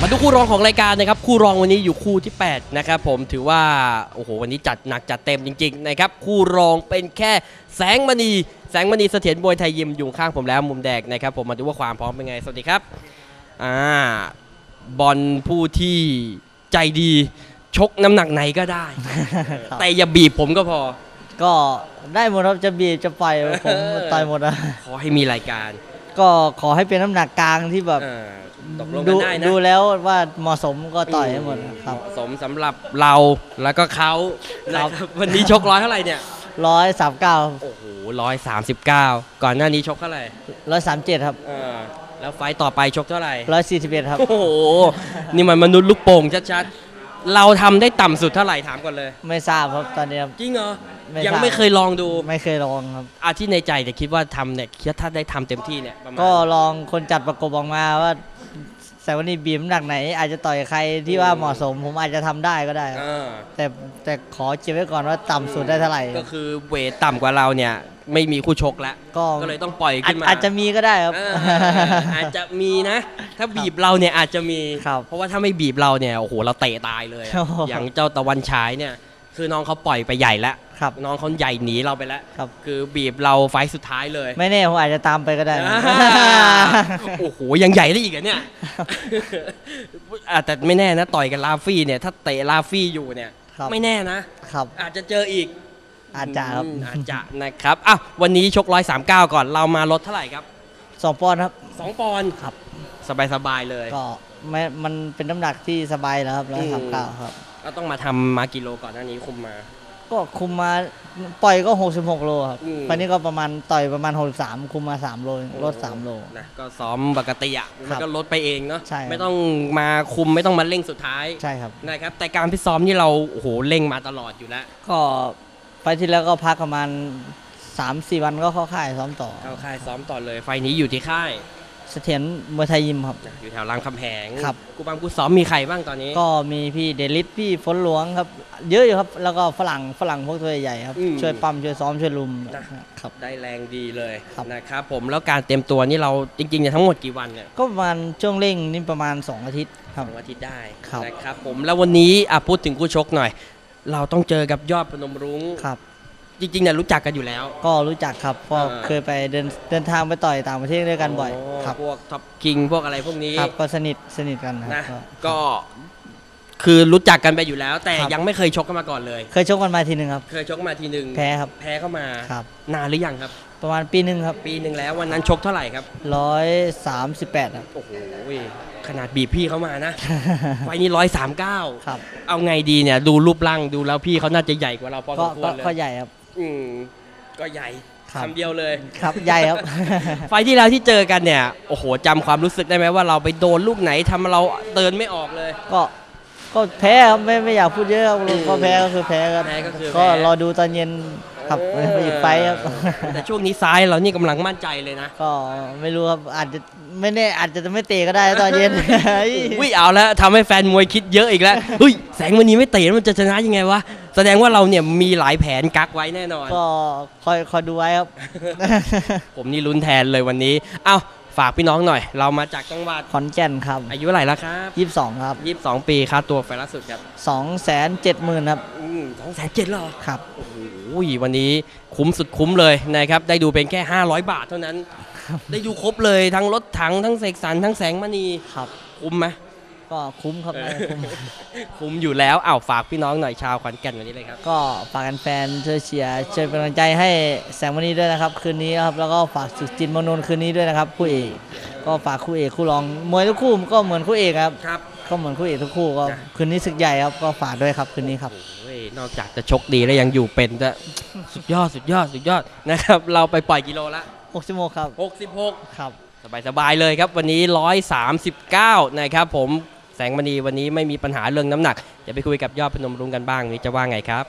มาดูคู่รองของรายการนะครับ คู่รองวันนี้อยู่คู่ที่ 8 นะครับผมถือว่า โอ้โห วันนี้จัดหนักจัดเต็มจริงๆนะครับ คู่รองเป็นแค่แสงมณี แสงมณีเสถียรบวยไทยยิมอยู่ข้างผมแล้วมุมแดกนะครับ ผมมาดูว่าความพร้อมเป็นไง สวัสดีครับ อ่า บอลผู้ที่ใจดีชกน้ำหนักไหนก็ได้ครับแต่อย่าบีบผมก็พอ ก็ได้หมดครับจะบีบจะปล่อยผมต่อยหมดอะขอให้มีรายการ ก็ขอให้เป็นน้ำหนักกลางที่แบบเออ ตกลงดูกันได้นะดูแล้วว่าเหมาะสมก็ต่อยให้หมดครับเหมาะสมสำหรับเราแล้วก็เขาครับนะครับวันนี้ชกร้อยเท่าไหร่เนี่ยร้อยสามเก้าโอ้โหร้อยสามสิบเก้าก่อนหน้านี้ชกเท่าไหร่ร้อยสามเจ็ดครับเออแล้วไฟต์ต่อไปชกเท่าไหร่ร้อยสี่สิบเอ็ดครับ โอ้โหนี่มันมนุษย์ลูกโป่งชัดๆเราทำได้ต่ำสุดเท่าไหร่ถามก่อนเลย ไม่ทราบครับตอนนี้ครับ จริงเหรอไม่ยังทราบไม่เคยลองดูไม่เคยลองครับ อาที่ในใจแต่คิดว่าทำเนี่ยคิดว่าถ้าได้ทำเต็มที่เนี่ยประมาณก็ลองคนจัดประกบออกมาว่า แต่วันนี้บีบน้ำหนักไหน อาจจะต่อยใครที่ว่าเหมาะสม ผมอาจจะทำได้ก็ได้ครับเออแต่แต่ขอเก็บไว้ก่อนว่าต่ำสุดได้เท่าไหร่ ก็คือเวทต่ำกว่าเราเนี่ย ไม่มีคู่ชกแล้วก็ ก็เลยต้องปล่อยอาจขึ้นมาอาจจะมีก็ได้ครับเอออาจจะมีนะ ถ้าบีบเราเนี่ยอาจจะมี ครับเพราะว่าถ้าไม่บีบเราเนี่ยโอ้โหเราเตะตายเลยอะโอ้โห อย่างเจ้าตะวันฉายเนี่ย คือน้องเขาปล่อยไปใหญ่แล้ว ครับน้องเขาใหญ่หนีเราไปแล้วครับ คือบีบเราไฟต์สุดท้ายเลยไม่แน่ผมอาจจะตามไปก็ได้นะ โอ้โหยังใหญ่ได้อีกเหรอเนี่ยอะแต่ไม่แน่นะต่อยกับลาฟี่เนี่ยถ้าเตะลาฟี่อยู่เนี่ย ครับ ไม่แน่นะ ครับ อาจจะเจออีกอาจจะครับอืมอาจจะนะครับอะวันนี้ชกร้อยสามเก้าก่อนเรามาลดเท่าไหร่ครับสองปอนด์ครับ สองปอนด์ครับ สบายสบายๆเลย ก็ไม่มันเป็นน้ำหนักที่สบายแล้วครับร้อยสามเก้าครับ ก็ต้องมาทำมากิโลก่อนหน้านี้คุมมา ก็คุมมาปล่อยก็ 66 โลครับอืมวันนี้ก็ประมาณต่อยประมาณ 63 คุมมา 3 โลลด 3 โล นะก็ซ้อมปกติอะครัมันบก็ลดไปเองเนาะใช่ครับ ไม่ต้องมาคุมไม่ต้องมาเร่งสุดท้ายใช่ครับ นะครับแต่การพิตซ้อมนี่เราโอ้โหเร่งมาตลอดอยู่แล้วก็ไปที่แล้วก็พักประมาณ 3-4 วันก็เข้าค่ายซ้อมต่อ เข้าค่ายซ้อมต่อเลยไฟล์นี้อยู่ที่ค่าย เสถียรมวยไทยยิมครับนะอยู่แถวรามคำแหงครับ กูบังกูซ้อมมีใครบ้างตอนนี้ ก็มีพี่เดลิสพี่ฝนหลวงครับ เยอะอยู่ครับ แล้วก็ฝรั่งฝรั่งพวกตัวใหญ่ๆครับ อืม ช่วยปั๊มช่วยซ้อมช่วยลุมนะครับ ได้แรงดีเลยครับ นะครับผมแล้วการเตรียมตัวนี่เราจริงๆเนี่ยทั้งหมดกี่วันเนี่ยก็ประมาณช่วงเร่งนี่ประมาณ 2 อาทิตย์คสรับองอาทิตย์ได้ครับ นะครับผมแล้ววันนี้อะพูดถึงคู่ชกหน่อย เราต้องเจอกับยอดพนมรุ้งครับ จริงๆเนี่ยรู้จักกันอยู่แล้ว ก็รู้จักครับเพราะอ่า เคยไปเดินเดินทางไปต่อยต่างประเทศด้วยกันบ่อยโครับพวกท็อปคิงพวกอะไรพวกนี้ครับก็สนิทสนิทกันคนะรับก็คือรู้จักกันไปอยู่แล้ว แต่ครับ ยังไม่เคยชกกันมาก่อนเลย เคยชกกันมาทีหนึ่งครับ เคยชกมาทีหนึ่งแพ้ครับแพ้เข้ามาครับ นานหรือยังครับ ประมาณปีหนึ่งครับปีหนึ่งแล้ววันนั้นชกเท่าไหร่ครับร้อยสามสิบแปดครับ โอ้โหขนาดบีบพี่เขามานะ ไฟล์นี้ร้อยสามเก้าครับ เอาไงดีเนี่ย ดูรูปร่างดูแล้วพี่เขาน่าจะใหญ่กว่าเราพอสก็มควก็รเลยก็ใหญ่ครับ อืมก็ใหญ่ครับ คำเดียวเลย ครับใหญ่ครับ ไฟล์ที่แล้วที่เจอกันเนี่ย โอ้โหจำความรู้สึกได้ไหมว่าเราไปโดนลูกไหนทำเราเตือนไม่ออกเลย ก็ก็แพ้ครับไม่ไม่อยากพูดเยอะครับก็แพ้ก็คือแพ้ครับแพ้ก็คือก็แพ้รอดูตอนเย็น ครับโอ้ไปอีกไฟท์ครับ แต่ช่วงนี้ซ้ายเรานี่กำลังมั่นใจเลยนะก็ไม่รู้ครับอาจจะไม่แน่อาจจะไม่เตะก็ได้ตอนเย็น วิเอาแล้วทำให้แฟนมวยคิดเยอะอีกแล้ว เฮ้ยแสงวันนี้ไม่เตะแล้วมันจะชนะยังไงวะ แสดงว่าเราเนี่ยมีหลายแผนกักไว้แน่นอน ก็คอยคอยดูไว้ครับ ผมนี่ลุ้นแทนเลยวันนี้ เอ้าฝากพี่น้องหน่อย เรามาจากจังหวัดขอนแก่นครับอายุเท่าไหร่แล้วครับ ยี่สิบสองครับ22 ปีค่าตัวไฟล์ล่าสุดครับสองแสนเจ็ดหมื่นครับสองแสนเจ็ดหรอครับ โอ้โห วันนี้คุ้มสุดคุ้มเลยนะครับ ได้ดูเป็นแค่ 500 บาทเท่านั้น ได้ดูครบเลยทั้งรถถังทั้งเสกสรรทั้งแสงมณีครับคุ้มไหมก็คุ้มครับเออคุ้มคุ้มอยู่แล้วอ้าวฝากพี่น้องหน่อยชาวขอนแก่นวันนี้เลยครับ ก็ฝากกันแฟนช่วยเชียร์ช่วยเป็นกำลังใจให้แสงมณีด้วยนะครับ คืนนี้ครับแล้วก็ฝากสุดจินมนนท์คืนนี้ด้วยนะครับคู่เอกก็ฝากคู่เอกคู่รองมวยทุกคู่ก็เหมือนคู่เอกครับครับก็เหมือนคู่เอกทุกคู่ก็จ้ะคืนนี้ศึกใหญ่ครับก็ฝากด้วยครับคืนนี้ครับโอ้ย นอกจากจะชกดีแล้วยังอยู่เป็นจะสุดยอดสุดยอดสุดยอดนะครับ เราไปปล่อยกิโลละ6ชั่วโมงครับ66ครับสบายๆเลยครับวันนี้ 139 นะครับผมแสงมณีวันนี้ไม่มีปัญหาเรื่องน้ำหนักเดี๋ยวไปคุยกับยอดพนมรุ้งกันบ้างนี่จะว่าไงครับ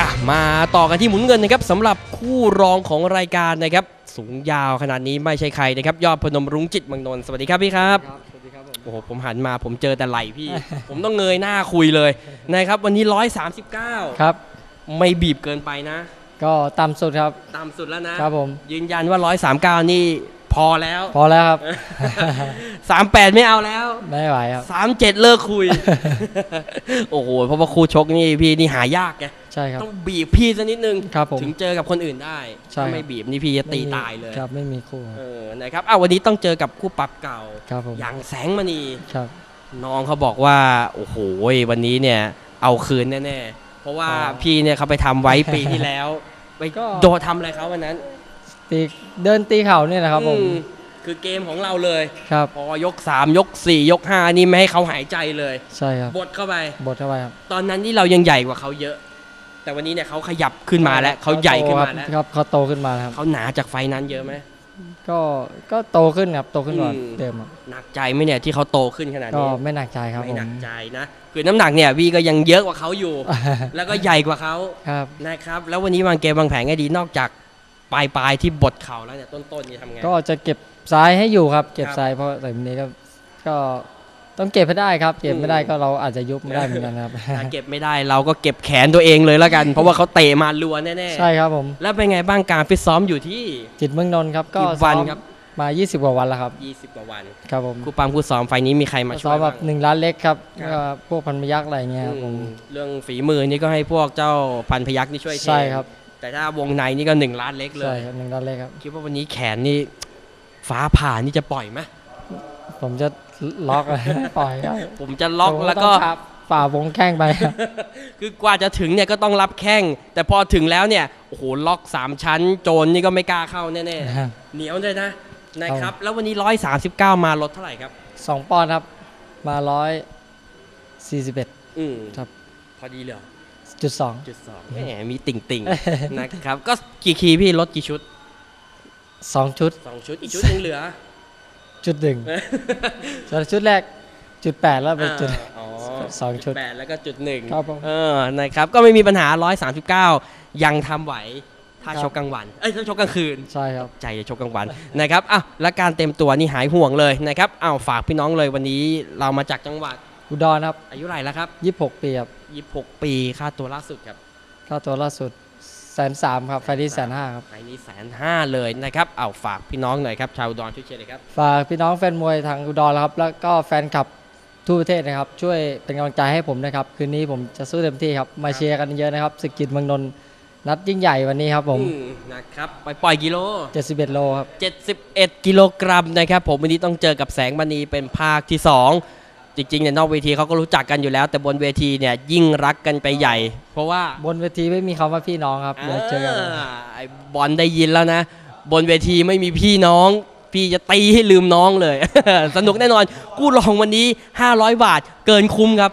อะมาต่อกันที่หมุนเงินนะครับสำหรับคู่รองของรายการนะครับ สูงยาวขนาดนี้ไม่ใช่ใครนะครับยอดพนมรุ้งจิตเมืองนนท์สวัสดีครับพี่ครับครับสวัสดีครับผมโอ้โหผมหันมาผมเจอแต่ไหลพี่ ผมต้องเงยหน้าคุยเลยนะครับวันนี้ 139 ครับ ไม่บีบเกินไปนะ ก็ต่ำสุดครับต่ำสุดแล้วนะครับผมยืนยันว่า 139 นี่ พอแล้ว พอแล้วครับ38ไม่เอาแล้ว ไม่ไหวครับ37เลิกคุย โอ้โห เพราะว่าคู่ชกนี่พี่นี่หายากไง ใช่ครับ ต้องบีบพี่สักนิดนึง ครับผมถึงเจอกับคนอื่นได้ใช่ ถ้าไม่บีบนี่พี่จะตีตายเลย ครับไม่มีคู่ เออ นะครับ อ้าววันนี้ต้องเจอกับคู่ปรับเก่า ครับผม อย่างแสงมณี ครับ น้องเขาบอกว่า โอ้โห วันนี้เนี่ย เอาคืนแน่ๆ เพราะว่าอ๋อพี่เนี่ยเขาไปทำไว้ปีที่แล้ว ไปก็ โดนทำอะไรเขาวันนั้น ตีเดินตีเข่าเนี่ยนะครับผมอืมคือเกมของเราเลย ครับ พอยก 3 ยก 4 ยก 5 นี่ไม่ให้เขาหายใจเลย ใช่ครับบดเข้าไปบทเข้าไปครับตอนนั้นที่เรายังใหญ่กว่าเขาเยอะ แต่วันนี้เนี่ยเขาขยับขึ้นมาแล้วเขาใหญ่ขึ้นมาแล้วครับเขาโตขึ้นมาครับ เขาหนาจากไฟนั้นเยอะไหม ก็ก็โตขึ้นครับโตขึ้นกว่าอืม เดิมครับหนักใจไหมเนี่ยที่เขาโตขึ้นขนาดก็นี้ไม่หนักใจครับไม่ผม หนักใจนะคือน้ำหนักเนี่ยวีก็ยังเยอะกว่าเขาอยู่ แล้วก็ใหญ่กว่าเขาครับ นะครับ แล้ววันนี้วางเกมวางแผนให้ดีนอกจาก ปลายปลายๆที่บดเข่าแล้วเนี่ยต้นๆนี่ทำไงก็จะเก็บซ้ายให้อยู่ครับ เก็บครับซ้ายเพราะแต่วันนี้ก็ก็ต้องเก็บให้ได้ครับ เก็บอืมไม่ได้ก็เราอาจจะยุบไม่ได้เหมือนกันครับถ้าเก็บไม่ได้เราก็เก็บแขนตัวเองเลยแล้วกัน เพราะว่าเขาเตะมารัวแน่ใช่ครับผมๆแล้วเป็นไงบ้างการฟิตซ้อมอยู่ที่จิตเมืองนนท์ครับก็กี่วันซ้อมครับมา 20 กว่าวันแล้วครับ 20 กว่าวัน ครับผมครูปามครูซ้อมไฟล์นี้มีใครมาช่ซ้อวมยแบบ้าบงหนึ่งล้านเล็กครับครับก็พวกพันพยักษ์อะไรเงี้ยครับผมอืมเรื่องฝีมือนี่ก็ให้พวกเจ้าพันพยักษ์นี่ช่วยเทใช่ครับ แต่ถ้าวงในนี่ก็หนึ่งล้านเล็กเลใช่ย ครับหนึ่งล้านเล็กครับ คิดว่าวันนี้แขนนี่ฟ้าผ่านี่จะปล่อยไหมผมจะล็อก ปล่อยครับผมจะล็อกผมแล้วก็ ต้องครับฝ่าวงแข้งไปครับ คือกว่าจะถึงเนี่ยก็ต้องรับแข้ง แต่พอถึงแล้วเนี่ยโอ้โหล็อก 3 ชั้น โจรนี่ก็ไม่กล้าเข้าแน่ๆเหนียวเลยนะนะครับ แล้ววันนี้ 139 มาลดเท่าไหร่ครับ สองปอนด์ครับ มาร้อยสี่สิบเอ็ด อืมครับ พอดีเลย จุดสองจุดสองแหมมีติ่งติ่งๆนะครับ ก็กี่คีย์พี่ลดกี่ชุดสองชุด2ชุดอีกชุดยังเหลือ จุดหนึ่งส่วนชุดแรกจุดแปดแล้วเป็นจุดอ๋อสองชุดแปดแล้วก็จุดหนึ่งครับผมเออนะครับ ก็ไม่มีปัญหา139ยังทำไหวถ้าครับชกกลางวันเอ้ยถ้าชกกลางคืนใช่ครับใจจะชกกลางวันนะครับอ้าวและการเต็มตัวนี่หายห่วงเลยนะครับอ้าวฝากพี่น้องเลยวันนี้เรามาจากจังหวัด อุดรครับ อายุเท่าไหร่แล้วครับยี่สิบหกปีครับ26 ปีค่าตัวล่าสุดครับ ค่าตัวล่าสุดแสนสามครับไฟที่แสนห้าครับไฟนี้แสนห้าเลยนะครับอ้าวฝากพี่น้องหน่อยครับชาวอุดอนช่วยเชียร์เลยครับฝากพี่น้องแฟนมวยทางอุดรนะครับ แล้วก็แฟนคลับทั่วประเทศนะครับ ช่วยเป็นกำลังใจให้ผมนะครับ คืนนี้ผมจะสู้เต็มที่ครับ มาเชียร์กันเยอะนะครับสกกิจเมืองนนท์นัดยิ่งใหญ่วันนี้ครับผมอืมนะครับไปปล่อยกิโล 71 โลครับ71 กิโลกรัมนะครับ ผมวันนี้ต้องเจอกับแสงมณีเป็นภาคที่ 2 จริงๆเนี่ยนอกเวทีเขาก็รู้จักกันอยู่แล้ว แต่บนเวทีเนี่ยยิ่งรักกันไปใหญ่ เพราะว่าบนเวทีไม่มีคำว่าพี่น้องครับเดี๋ยวเจอกันาไอ้บอลได้ยินแล้วนะ บนเวทีไม่มีพี่น้อง พี่จะตีให้ลืมน้องเลย สนุกแน่นอน กู้รองวันนี้ 500 บาทเกินคุ้มครับ